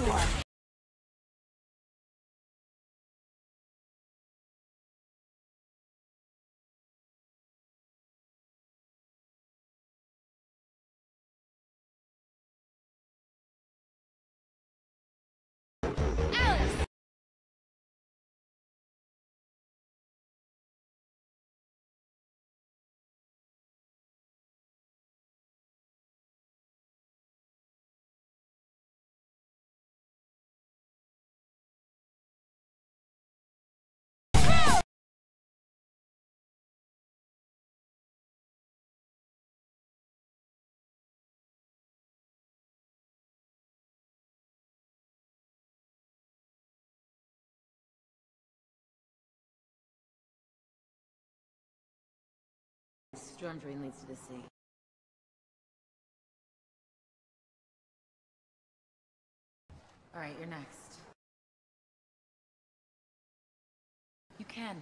store. Storm drain leads to the sea. Alright, you're next. You can.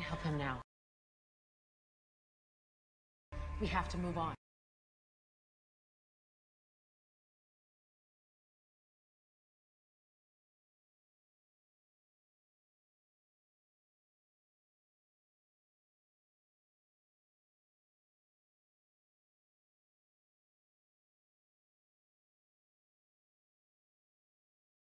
Can't help him now. We have to move on.